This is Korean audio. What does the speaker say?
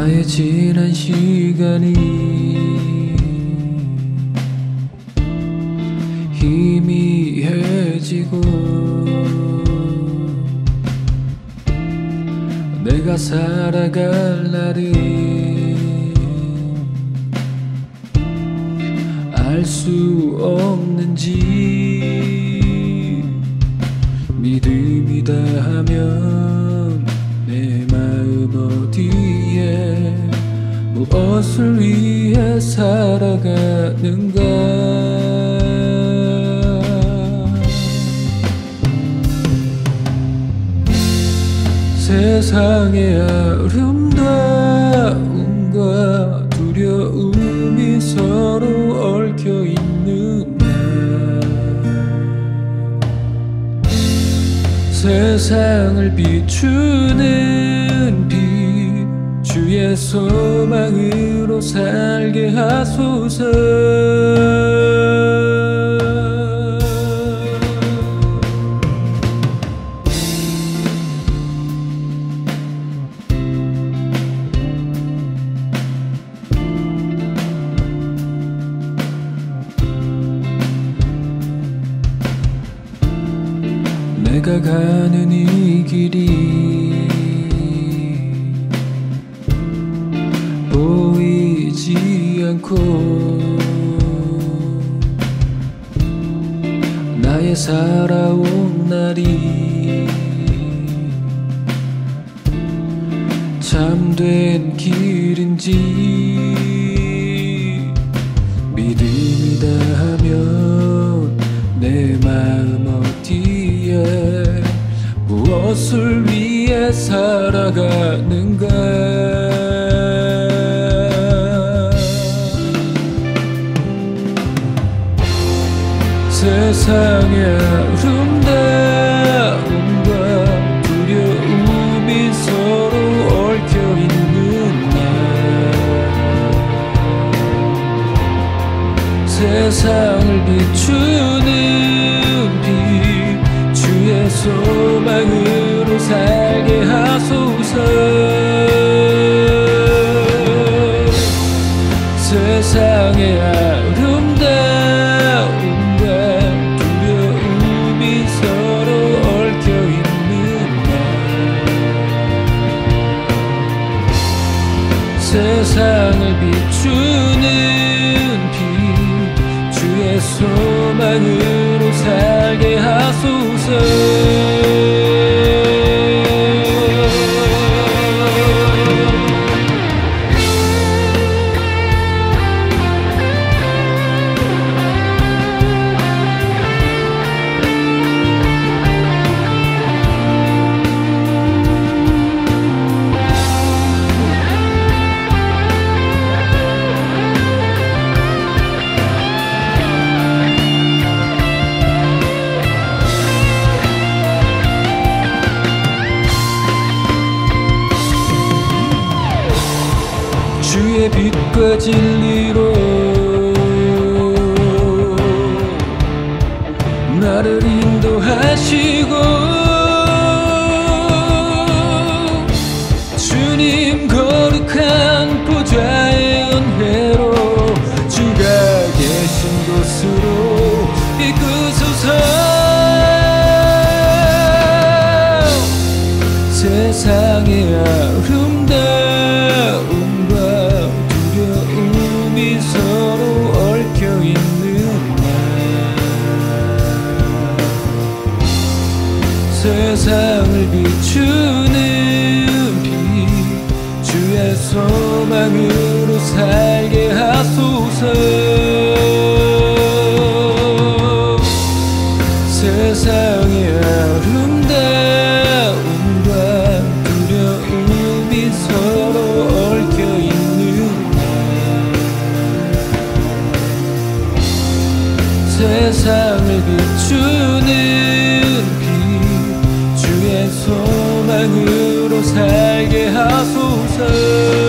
나의 지난 시간이 희미해지고 내가 살아갈 날은 알수 없는지 믿음이다 하면 무엇을 위해 살아가는가? 세상의 아름다움과 두려움이 서로 얽혀 있는 날 세상을 비추는 빛 주의 소망으로 살게 하소서. 내가 가는 이 길이 보이지 않고 나의 살아온 날이 참된 길인지 믿음이다 하면 내 마음 어디에 무엇을 위해 살아가는 세상의 아름다움과 두려움이 서로 얽혀 있는 날. 세상을 비추는 빛 주의 소망으로 살 세상을 비추는 빛 주의 소망으로 살게 하소서 빛과 진리로 나를 인도하시고 주님 거룩한 보좌의 은혜로 주가 계신 곳으로 이끄소서. 세상의 아름다움 세상을 비추는 빛 주의 소망으로 살게 하소서. 세상의 아름다움과 두려움이 서로 얽혀 있는 날. 세상을 비추는 소망으로 살게 하소서